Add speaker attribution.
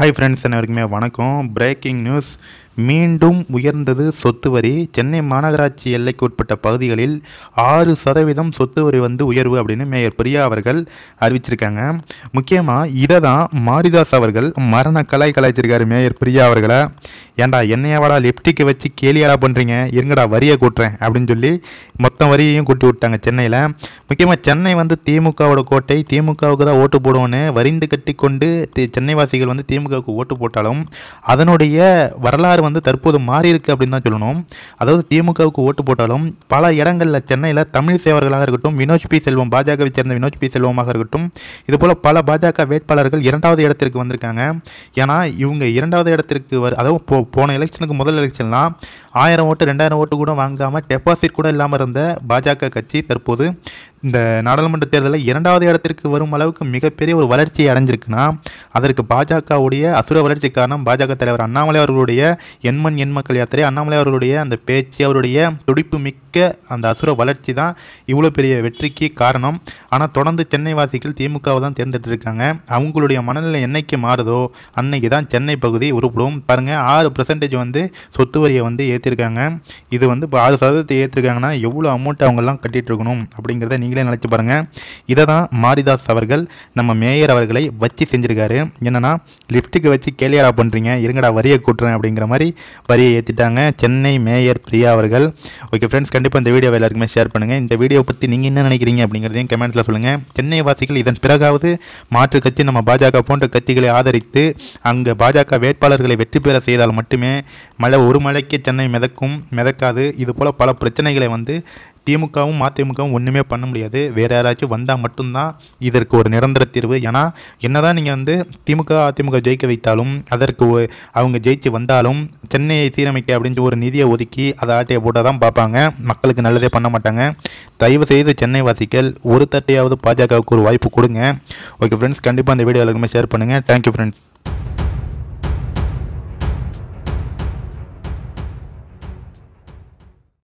Speaker 1: Hi friends அனைவருக்குமே வணக்கம். Breaking news மீண்டும் உயர்ந்தது சொத்து வரி. சென்னை மாநகராட்சி எல்லைக்கு உட்பட்ட பகுதிகளில் ஆறு சதவீதம் சொத்து வரி வந்து உயர்வு அப்படின்னு மேயர் பிரியா அவர்கள் அறிவிச்சிருக்காங்க. முக்கியமாக இதை தான் மாரிதாஸ் அவர்கள் மரண கலாய் கலாய்ச்சிருக்காரு மேயர் பிரியா அவர்களை. ஏன்டா என்னையாவாடா லிப்டிக்கை வச்சு கேலியாடா பண்ணுறீங்க இருங்கடா வரியை கூட்டுறேன் அப்படின்னு சொல்லி மொத்தம் வரியையும் கூட்டி விட்டாங்க சென்னையில். முக்கியமாக சென்னை வந்து திமுகவோட கோட்டை திமுகவுக்கு தான் ஓட்டு போடுவோன்னு வரிந்து கட்டி கொண்டு தி- சென்னை வாசிகள் வந்து திமுகவுக்கு ஓட்டு போட்டாலும் அதனுடைய வரலாறு வந்து தற்போது மாறியிருக்கு அப்படின்னு தான் சொல்லணும். அதாவது திமுகவுக்கு ஓட்டு போட்டாலும் பல இடங்களில் சென்னையில் தமிழ் சேவர்களாக இருக்கட்டும் வினோஜ் பி செல்வம் பாஜகவை சேர்ந்த வினோஜ் பி செல்வமாக இருக்கட்டும் இதுபோல் பல பாஜக வேட்பாளர்கள் இரண்டாவது இடத்திற்கு வந்திருக்காங்க. ஏன்னா இவங்க இரண்டாவது இடத்திற்கு வர அதாவது போ போன எலெக்ஷனுக்கு முதல் எலெக்ஷன்லாம் ஆயிரம் ஓட்டு ரெண்டாயிரம் ஓட்டு கூட வாங்காமல் டெபாசிட் கூட இல்லாமல் இருந்த பாஜக கட்சி தற்போது இந்த நாடாளுமன்ற தேர்தலில் இரண்டாவது இடத்திற்கு வரும் அளவுக்கு மிகப்பெரிய ஒரு வளர்ச்சியை அடைஞ்சிருக்குன்னா அதற்கு பாஜகவுடைய அசுர வளர்ச்சி காரணம் பாஜக தலைவர் அண்ணாமலை அவர்களுடைய எண்மண் எண் மக்கள் யாத்திரை அண்ணாமலை அவர்களுடைய அந்த பேச்சு அவருடைய துடிப்பு மிக்க அந்த அசுர வளர்ச்சி தான் இவ்வளோ பெரிய வெற்றிக்கு காரணம். ஆனால் தொடர்ந்து சென்னை வாசிகள் திமுகவை தான் தேர்ந்தெடுத்திருக்காங்க. அவங்களுடைய மனநிலை என்னைக்கு மாறுதோ அன்னைக்கு தான் சென்னை பகுதி உருப்படும். பாருங்கள் ஆறு பர்சன்டேஜ் வந்து சொத்து வரியை வந்து ஏற்றிருக்காங்க இது வந்து இப்போ ஆறு சதவீதத்தை ஏற்றிருக்காங்கன்னா எவ்வளோ அமௌண்ட் அவங்கெல்லாம் கட்டிட்டு இருக்கணும் அப்படிங்கிறத நீங்களே நினச்சி பாருங்கள் இதை தான் மாரிதாஸ் அவர்கள் நம்ம மேயர் அவர்களை வச்சு செஞ்சுருக்காரு. என்னென்னா லிப்ட்டுக்கு வச்சு கேலியாரா பண்ணுறீங்க இருங்கடா வரியை கூட்டுறேன் அப்படிங்கிற மாதிரி வரியை ஏற்றிட்டாங்க சென்னை மேயர் பிரியா அவர்கள். ஓகே ஃப்ரெண்ட்ஸ் கண்டிப்பாக இந்த வீடியோ எல்லாருக்குமே ஷேர் பண்ணுங்கள் இந்த வீடியோ பற்றி நீங்கள் என்ன நினைக்கிறீங்க அப்படிங்கிறதையும் கமெண்ட்ஸில் சொல்லுங்கள் சென்னை வாசிகள் இதன் பிறகாவது மாற்று கட்சி நம்ம பாஜக போன்ற கட்சிகளை ஆதரித்து அங்கே பாஜக வேட்பாளர்களை வெற்றி பெற செய்தால் மட்டுமே மழை ஒரு மழைக்கு சென்னை மிதக்கும் மிதக்காது. இது போல் பல பிரச்சனைகளை வந்து திமுகவும் மதிமுகவும் ஒன்றுமே பண்ண முடியாது. வேறு யாராச்சும் வந்தால் மட்டும்தான் இதற்கு ஒரு நிரந்தர தீர்வு. ஏன்னா என்னதான் நீங்கள் வந்து திமுக அதிமுக ஜெயிக்க வைத்தாலும் அதற்கு ஒ- அவங்க ஜெயிச்சு வந்தாலும் சென்னையை சீரமைக்க அப்படின்னு ஒரு நிதியை ஒதுக்கி அதை ஆட்டையை போட்டால் தான் பார்ப்பாங்க. மக்களுக்கு நல்லதே பண்ண மாட்டாங்க. தயவு செய்து சென்னை வாசிகள் ஒரு தட்டையாவது பாஜகவுக்கு ஒரு வாய்ப்பு கொடுங்க. ஓகே ஃப்ரெண்ட்ஸ் கண்டிப்பாக இந்த வீடியோ எல்லாருக்குமே ஷேர் பண்ணுங்கள் தேங்க்யூ ஃப்ரெண்ட்ஸ்